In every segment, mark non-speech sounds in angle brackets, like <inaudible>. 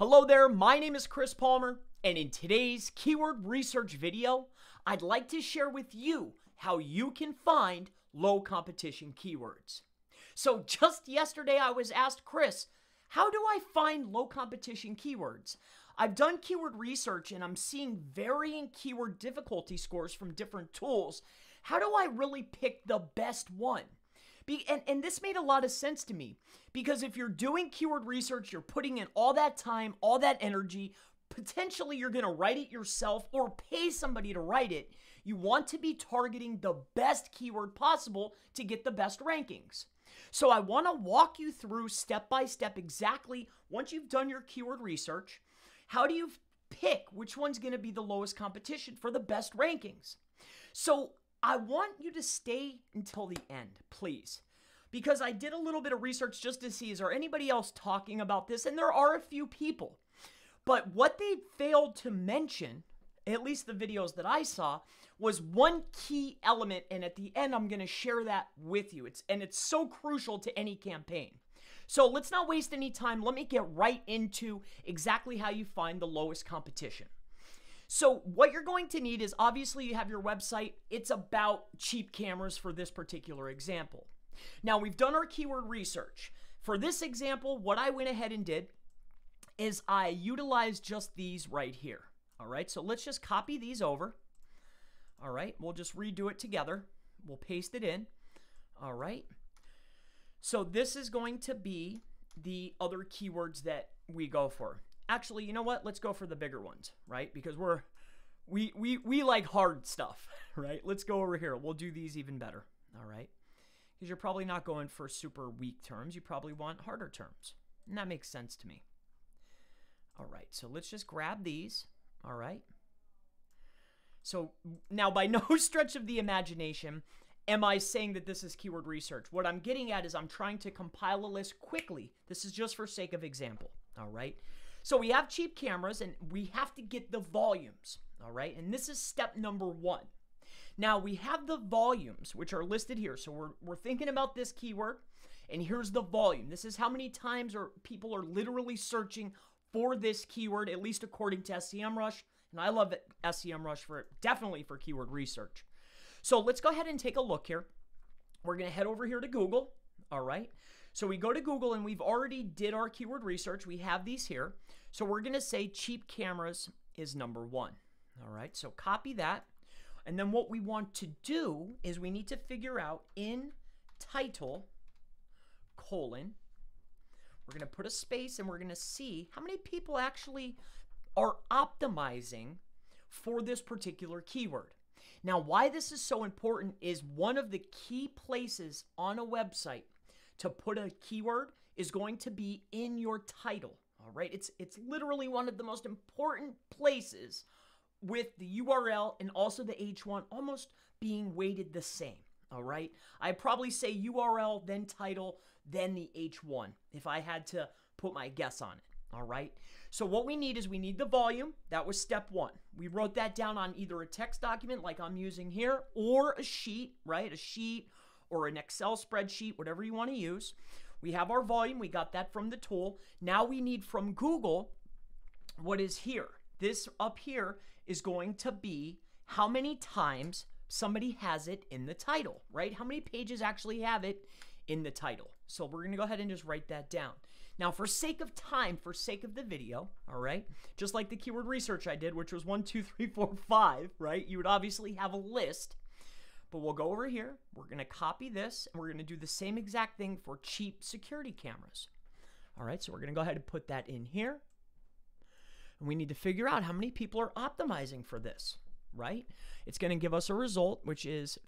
Hello there, my name is Chris Palmer, and in today's keyword research video, I'd like to share with you how you can find low competition keywords. So just yesterday I was asked, Chris, how do I find low competition keywords? I've done keyword research and I'm seeing varying keyword difficulty scores from different tools. How do I really pick the best one? Be, and, and this made a lot of sense to me because if you're doing keyword research, you're putting in all that time, all that energy, potentially you're going to write it yourself or pay somebody to write it. You want to be targeting the best keyword possible to get the best rankings. So I want to walk you through step by step exactly once you've done your keyword research, how do you pick which one's going to be the lowest competition for the best rankings? So I want you to stay until the end, please. Because I did a little bit of research just to see is there anybody else talking about this? And there are a few people. But what they failed to mention, at least the videos that I saw, was one key element. And at the end, I'm going to share that with you. It's, and it's so crucial to any campaign. So let's not waste any time. Let me get right into exactly how you find the lowest competition. So what you're going to need is obviously you have your website. It's about cheap cameras for this particular example. Now we've done our keyword research. For this example, what I went ahead and did is I utilized just these right here. All right, so let's just copy these over. All right, we'll just redo it together. We'll paste it in. All right. So this is going to be the other keywords that we go for actually, you know what? Let's go for the bigger ones, right? Because we're we we we like hard stuff, <laughs> right? Let's go over here. We'll do these even better, all right? Because you're probably not going for super weak terms. You probably want harder terms. And that makes sense to me. All right, so let's just grab these, all right? So now, by <laughs> no stretch of the imagination, am I saying that this is keyword research. What I'm getting at is I'm trying to compile a list quickly. This is just for sake of example, all right? So we have cheap cameras and we have to get the volumes, all right? And this is step number one. Now we have the volumes, which are listed here. So we're, we're thinking about this keyword and here's the volume. This is how many times are people are literally searching for this keyword, at least according to SEMrush. And I love SEMrush for definitely for keyword research. So let's go ahead and take a look here. We're going to head over here to Google, all right? So we go to Google and we've already did our keyword research. We have these here. So we're going to say cheap cameras is number one. All right, so copy that. And then what we want to do is we need to figure out in title colon, we're going to put a space and we're going to see how many people actually are optimizing for this particular keyword. Now, why this is so important is one of the key places on a website to put a keyword is going to be in your title. All right, it's it's literally one of the most important places with the URL and also the H1 almost being weighted the same. All right, I probably say URL then title then the H1 if I had to put my guess on it. All right. So what we need is we need the volume. That was step one. We wrote that down on either a text document like I'm using here or a sheet, right? A sheet or an Excel spreadsheet, whatever you want to use. We have our volume. We got that from the tool. Now we need from Google what is here. This up here is going to be how many times somebody has it in the title, right? How many pages actually have it in the title. So we're going to go ahead and just write that down. Now, for sake of time, for sake of the video, all right, just like the keyword research I did, which was one, two, three, four, five, right? You would obviously have a list but we'll go over here, we're gonna copy this, and we're gonna do the same exact thing for cheap security cameras. All right, so we're gonna go ahead and put that in here. And we need to figure out how many people are optimizing for this, right? It's gonna give us a result, which is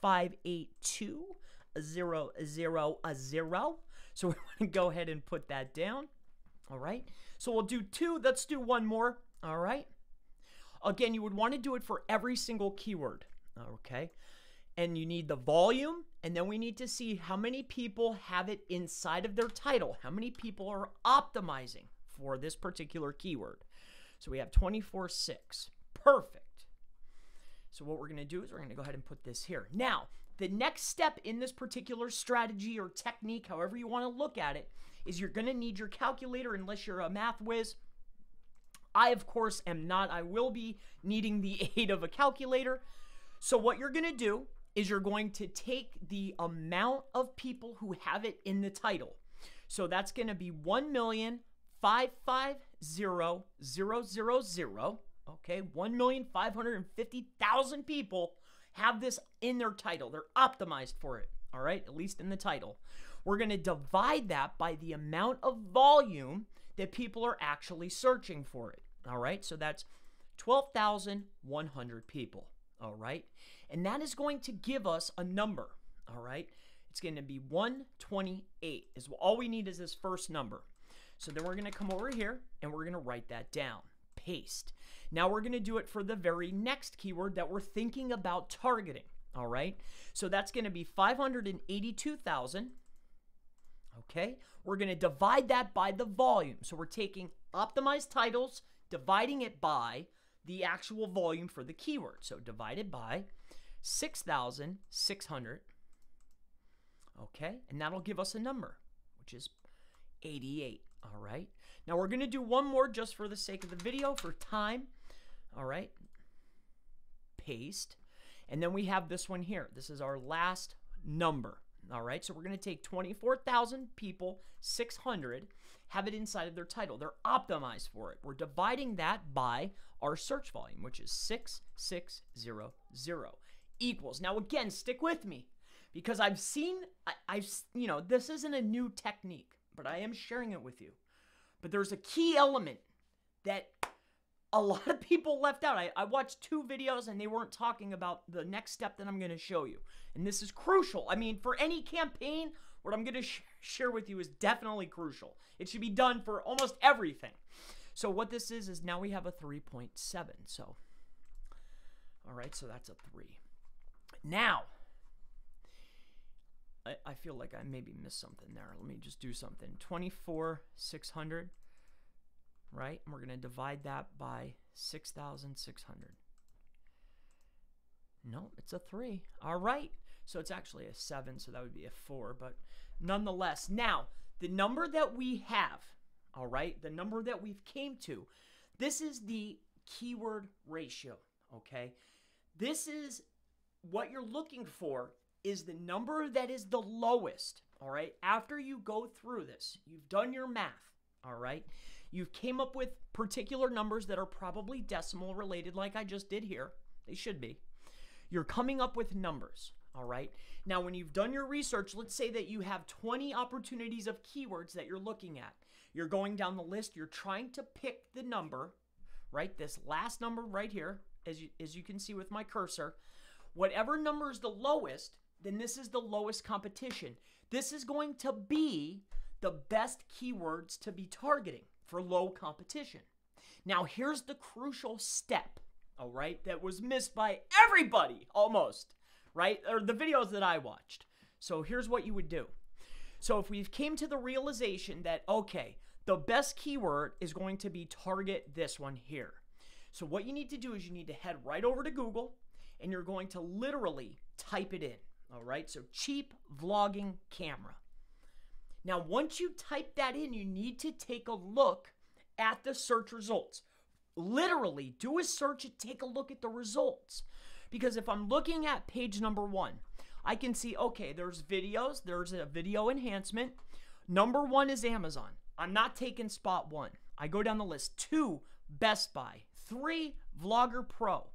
58200 So <laughs> we're gonna go ahead and put that down. All right, so we'll do two, let's do one more, all right? Again, you would wanna do it for every single keyword okay? And you need the volume, and then we need to see how many people have it inside of their title. How many people are optimizing for this particular keyword? So we have 24 6. Perfect. So what we're going to do is we're going to go ahead and put this here. Now, the next step in this particular strategy or technique, however you want to look at it, is you're going to need your calculator unless you're a math whiz. I, of course, am not. I will be needing the <laughs> aid of a calculator. So, what you're going to do is you're going to take the amount of people who have it in the title. So, that's going to be 1,550,000. Okay, 1,550,000 people have this in their title. They're optimized for it, all right, at least in the title. We're going to divide that by the amount of volume that people are actually searching for it, all right? So that's 12,100 people, all right? And that is going to give us a number, all right? It's going to be 128 is all we need is this first number. So then we're going to come over here and we're going to write that down. Paste. Now we're going to do it for the very next keyword that we're thinking about targeting. All right. So that's going to be 582,000. Okay. We're going to divide that by the volume. So we're taking optimized titles, dividing it by the actual volume for the keyword. So divided by 6,600. Okay. And that'll give us a number, which is 88. All right. Now we're going to do one more just for the sake of the video for time. All right. Paste. And then we have this one here. This is our last number. All right. So we're going to take 24,000 people, 600, have it inside of their title. They're optimized for it. We're dividing that by our search volume, which is 6600 equals. Now, again, stick with me because I've seen, I, I've, you know, this isn't a new technique, but I am sharing it with you. But there's a key element that a <laughs> lot of people left out. I, I watched two videos and they weren't talking about the next step that I'm going to show you. And this is crucial. I mean, for any campaign, what I'm going <laughs> to sh share with you is definitely crucial. It should be done for almost everything. So what this is, is now we have a 3.7. So, all right, so that's a 3. Now, I, I feel like I maybe missed something there. Let me just do something. 24, 600 right? And we're going to divide that by 6,600. No, it's a 3. All right. So it's actually a 7, so that would be a 4. But nonetheless, now, the number that we have, all right, the number that we've came to, this is the keyword ratio, okay? This is what you're looking for is the number that is the lowest, all right? After you go through this, you've done your math, all right? You've came up with particular numbers that are probably decimal related like I just did here. They should be. You're coming up with numbers, all right? Now, when you've done your research, let's say that you have 20 opportunities of keywords that you're looking at. You're going down the list, you're trying to pick the number, right? This last number right here, as you, as you can see with my cursor. Whatever number is the lowest, then this is the lowest competition. This is going to be the best keywords to be targeting for low competition. Now, here's the crucial step, all right, that was missed by everybody almost, right? Or the videos that I watched. So here's what you would do. So if we've came to the realization that, okay, the best keyword is going to be target this one here. So what you need to do is you need to head right over to Google and you're going to literally type it in. All right, so cheap vlogging camera. Now, once you type that in, you need to take a look at the search results. Literally, do a search and take a look at the results. Because if I'm looking at page number one, I can see, okay, there's videos, there's a video enhancement. Number one is Amazon. I'm not taking spot one. I go down the list. Two, Best Buy. Three, Vlogger Pro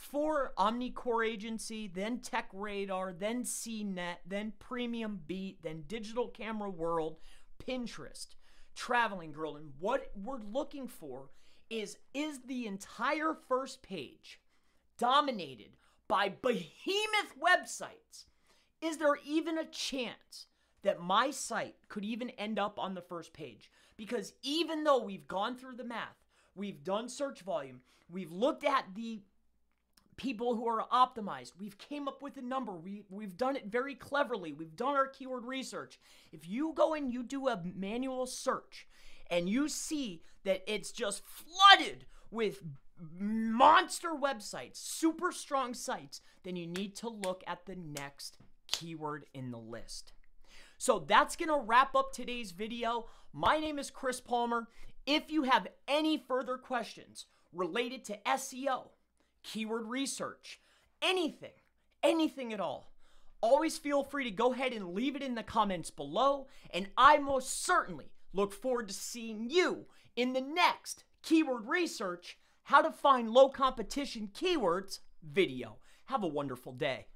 for Omnicore Agency, then Tech Radar, then CNET, then Premium Beat, then Digital Camera World, Pinterest, Traveling Girl. And what we're looking for is is the entire first page dominated by behemoth websites? Is there even a chance that my site could even end up on the first page? Because even though we've gone through the math, we've done search volume, we've looked at the people who are optimized. We've came up with a number. We, we've done it very cleverly. We've done our keyword research. If you go and you do a manual search and you see that it's just flooded with monster websites, super strong sites, then you need to look at the next keyword in the list. So that's going to wrap up today's video. My name is Chris Palmer. If you have any further questions related to SEO, keyword research, anything, anything at all, always feel free to go ahead and leave it in the comments below. And I most certainly look forward to seeing you in the next keyword research, how to find low competition keywords video. Have a wonderful day.